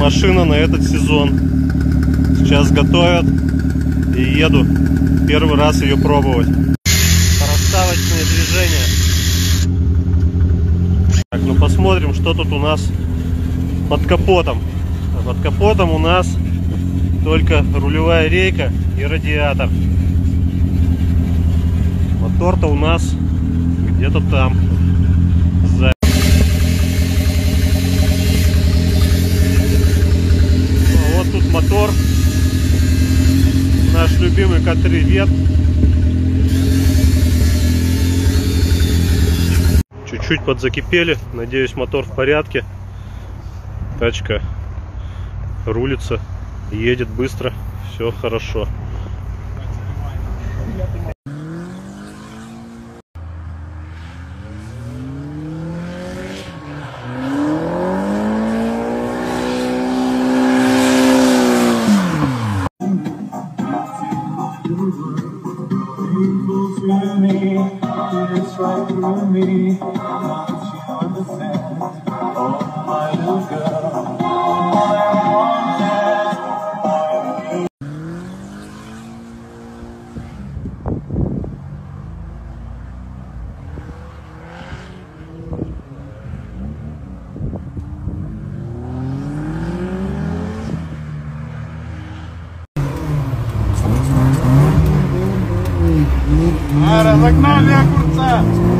машина на этот сезон. Сейчас готовят и еду первый раз ее пробовать. Проставочные движения. Так, ну посмотрим, что тут у нас под капотом. Под капотом у нас только рулевая рейка и радиатор. Мотор-то у нас где-то там. За... А вот тут мотор. Наш любимый К3 вет. Чуть-чуть подзакипели. Надеюсь, мотор в порядке. Тачка рулится, едет быстро. Все хорошо. Me, it's right through me. Don't you understand? Oh, my little girl. Разогнали огурца!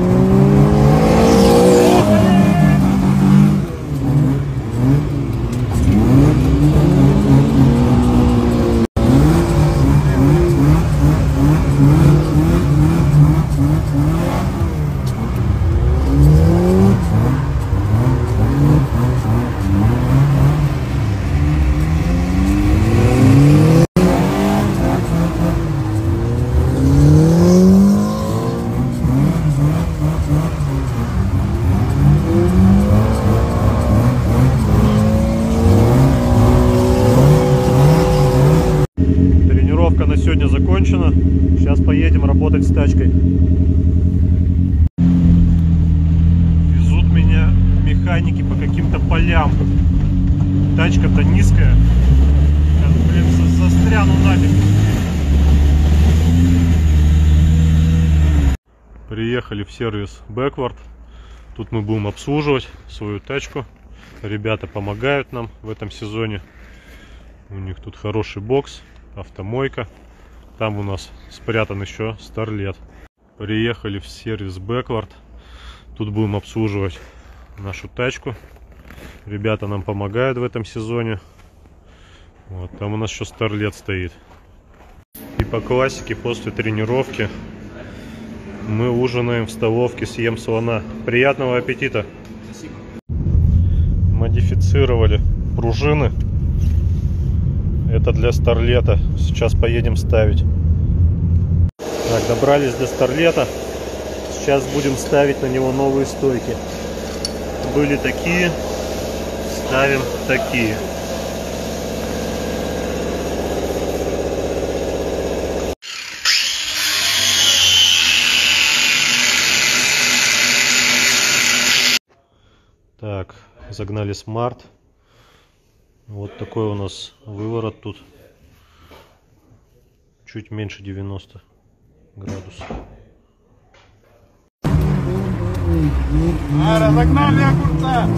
Тренировка на сегодня закончена. Сейчас поедем работать с тачкой. Везут меня механики по каким-то полям. Тачка-то низкая. Сейчас, блин, за- застряну нафиг. Приехали в сервис Backward. Тут мы будем обслуживать свою тачку. Ребята помогают нам в этом сезоне. У них тут хороший бокс, автомойка. Там у нас спрятан еще Старлет. Приехали в сервис Backward. Тут будем обслуживать нашу тачку. Ребята нам помогают в этом сезоне. Вот, там у нас еще Старлет стоит. И по классике после тренировки мы ужинаем в столовке, съем слона. Приятного аппетита! Модифицировали пружины. Это для Старлета. Сейчас поедем ставить. Так, добрались до Старлета. Сейчас будем ставить на него новые стойки. Были такие, ставим такие. Так, загнали смарт. Вот такой у нас выворот тут. Чуть меньше 90 градусов. А, разогнали огурца!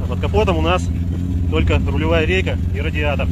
А под капотом у нас только рулевая рейка и радиатор.